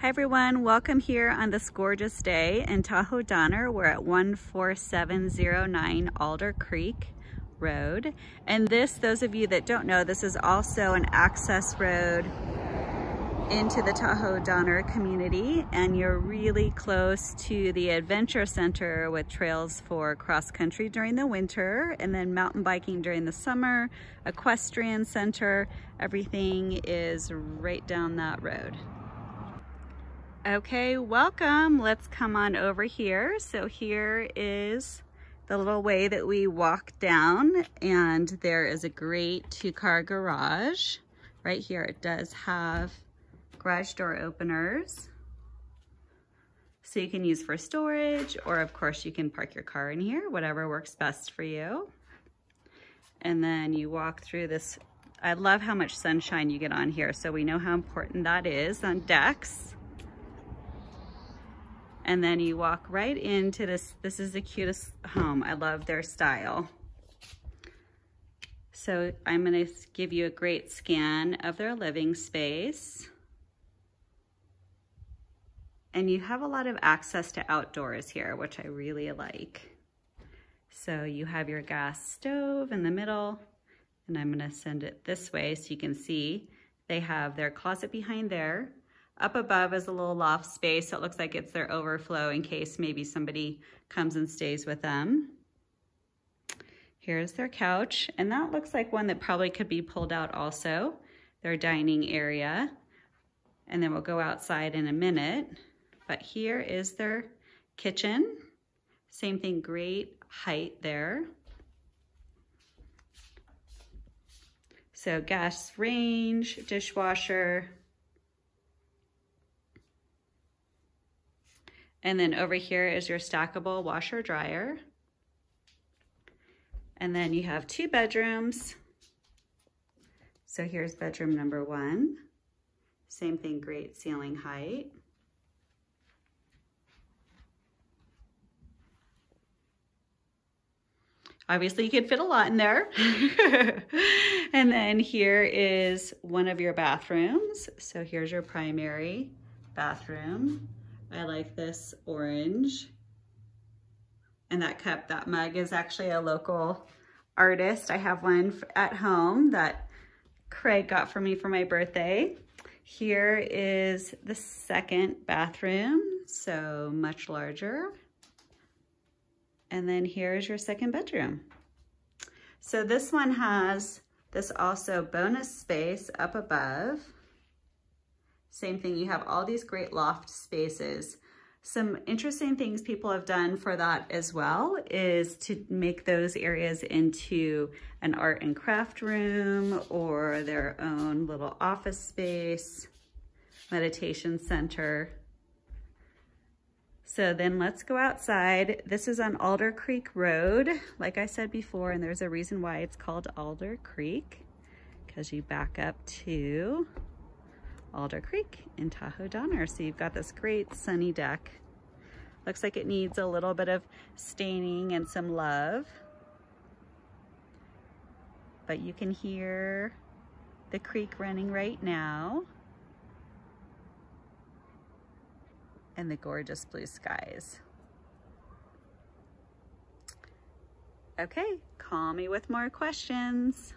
Hi everyone, welcome here on this gorgeous day in Tahoe Donner. We're at 14709 Alder Creek Road. And this, those of you that don't know, this is also an access road into the Tahoe Donner community and you're really close to the Adventure Center with trails for cross country during the winter and then mountain biking during the summer, equestrian center, everything is right down that road. Okay, welcome. Let's come on over here. So here is the little way that we walk down and there is a great two-car garage. Right here it does have garage door openers. So you can use for storage or of course you can park your car in here, whatever works best for you. And then you walk through this, I love how much sunshine you get on here. So we know how important that is on decks and then you walk right into this. This is the cutest home. I love their style. So I'm gonna give you a great scan of their living space. And you have a lot of access to outdoors here, which I really like. So you have your gas stove in the middle, and I'm gonna send it this way so you can see. They have their closet behind there, up above is a little loft space, so it looks like it's their overflow in case maybe somebody comes and stays with them. Here's their couch, and that looks like one that probably could be pulled out also, their dining area. And then we'll go outside in a minute. But here is their kitchen. Same thing, great height there. So gas range, dishwasher, And then over here is your stackable washer dryer. And then you have two bedrooms. So here's bedroom number one. Same thing, great ceiling height. Obviously you could fit a lot in there. and then here is one of your bathrooms. So here's your primary bathroom. I like this orange. And that cup, that mug is actually a local artist. I have one at home that Craig got for me for my birthday. Here is the second bathroom, so much larger. And then here's your second bedroom. So this one has this also bonus space up above. Same thing, you have all these great loft spaces. Some interesting things people have done for that as well is to make those areas into an art and craft room or their own little office space, meditation center. So then let's go outside. This is on Alder Creek Road, like I said before, and there's a reason why it's called Alder Creek, because you back up to Alder Creek in Tahoe Donner. So you've got this great sunny deck. Looks like it needs a little bit of staining and some love. But you can hear the creek running right now. And the gorgeous blue skies. Okay, call me with more questions.